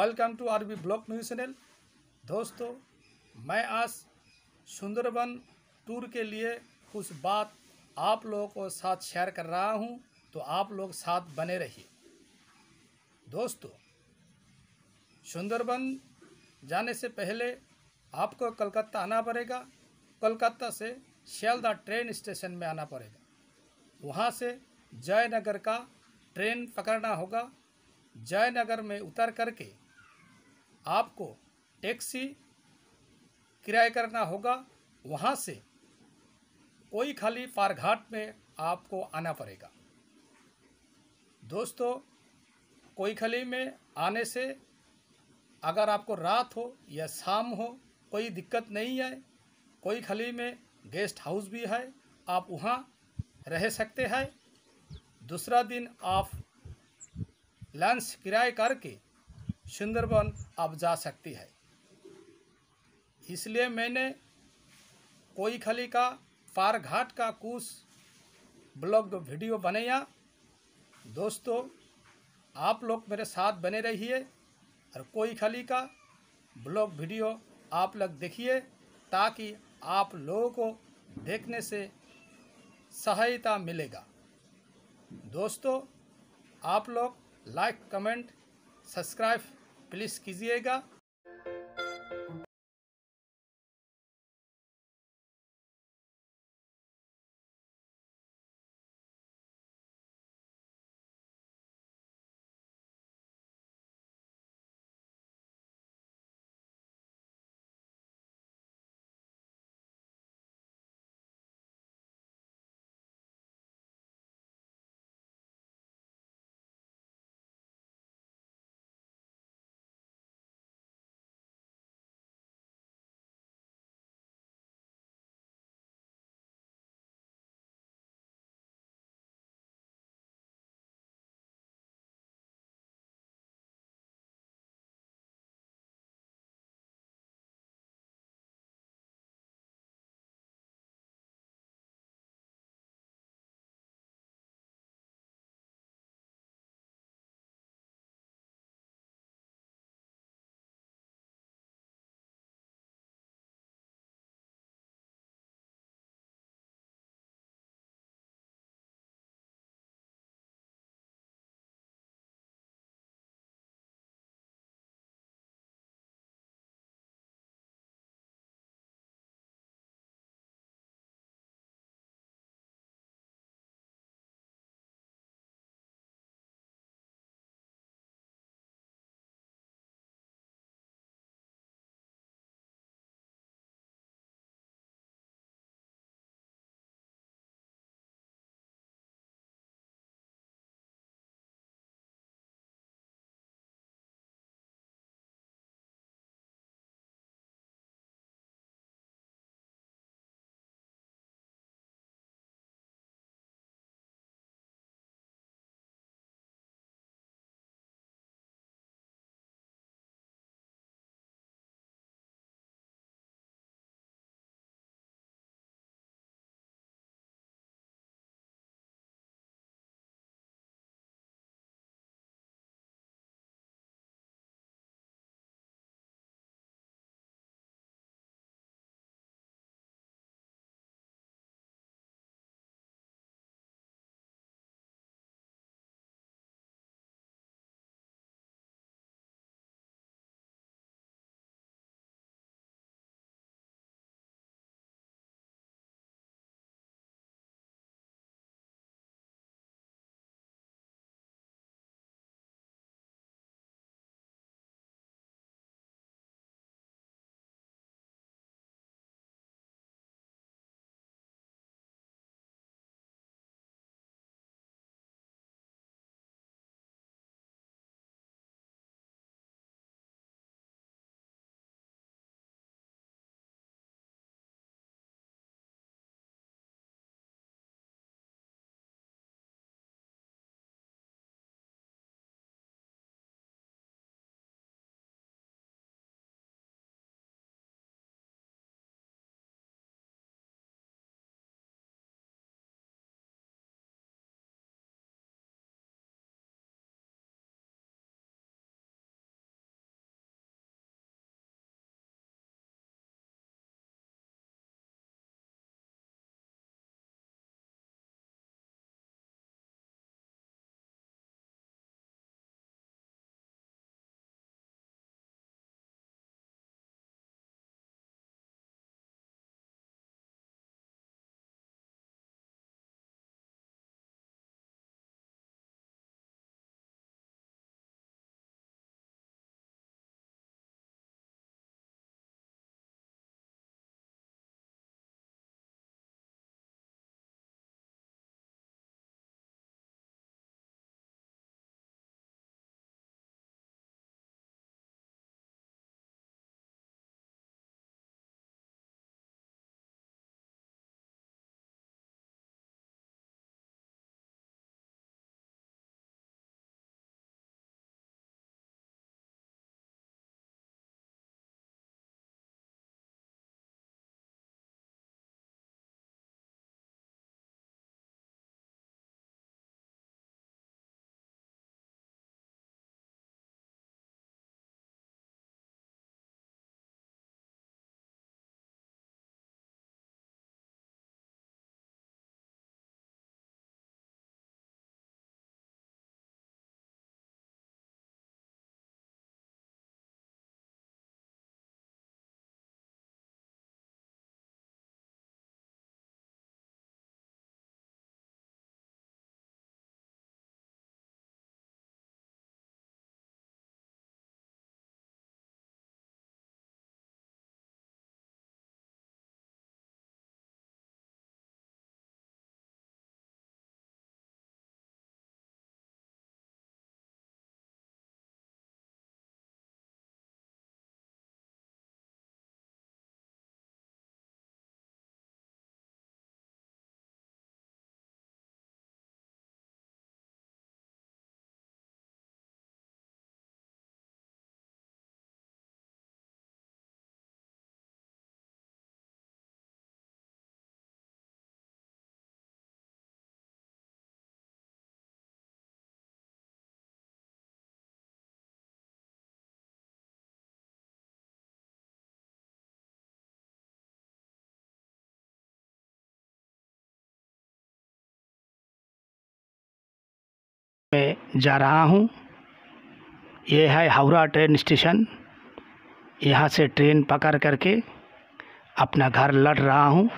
Welcome to RB block news channel दोस्तों, मैं आज सुंदरबन टूर के लिए कुछ बात आप लोगों को साथ शेयर कर रहा हूँ तो आप लोग साथ बने रहिए। दोस्तों, सुंदरबन जाने से पहले आपको कलकत्ता आना पड़ेगा। कलकत्ता से शियालदा ट्रेन स्टेशन में आना पड़ेगा। वहाँ से जयनगर का ट्रेन पकड़ना होगा। जयनगर में उतर करके आपको टैक्सी किराए करना होगा, वहाँ से कोई खाली पारघाट में आपको आना पड़ेगा। दोस्तों, कोई खली में आने से अगर आपको रात हो या शाम हो, कोई दिक्कत नहीं है। कोई खली में गेस्ट हाउस भी है, आप वहाँ रह सकते हैं। दूसरा दिन आप लंच किराए करके सुंदरबन अब जा सकती है। इसलिए मैंने कोई खली का पार घाट का कुछ ब्लॉग वीडियो बनाया। दोस्तों, आप लोग मेरे साथ बने रहिए और कोई खली का ब्लॉग वीडियो आप लोग देखिए ताकि आप लोगों को देखने से सहायता मिलेगा। दोस्तों, आप लोग लाइक, कमेंट, सब्सक्राइब प्लीज़ कीजिएगा। जा रहा हूँ। ये है हावड़ा ट्रेन स्टेशन। यहाँ से ट्रेन पकड़ करके अपना घर लौट रहा हूँ।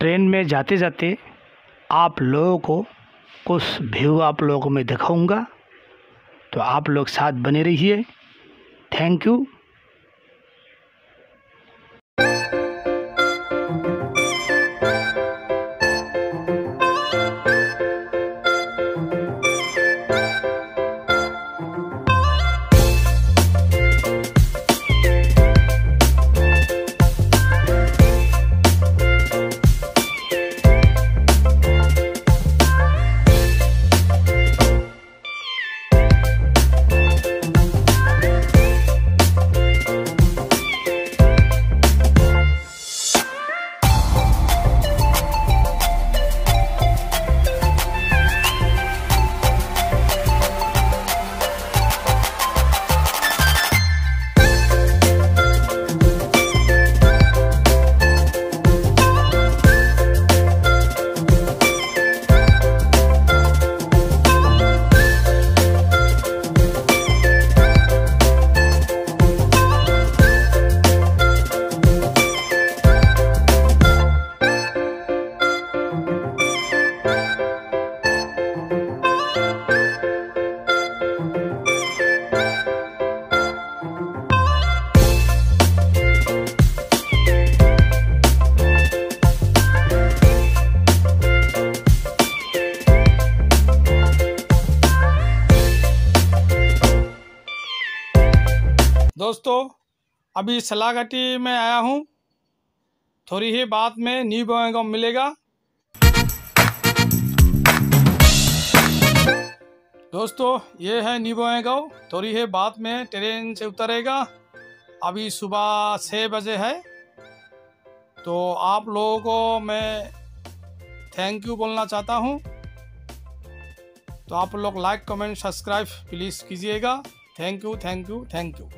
ट्रेन में जाते जाते आप लोगों को कुछ व्यू आप लोगों को मैं दिखाऊँगा। तो आप लोग साथ बने रहिए। थैंक यू दोस्तों, अभी सलाघाटी में आया हूँ। थोड़ी ही बात में न्यू बोएगांव मिलेगा। दोस्तों, ये है न्यू बोएगांव थोड़ी ही बात में ट्रेन से उतरेगा। अभी सुबह छः बजे है। तो आप लोगों को मैं थैंक यू बोलना चाहता हूँ। तो आप लोग लाइक कमेंट सब्सक्राइब प्लीज़ कीजिएगा। Thank you thank you thank you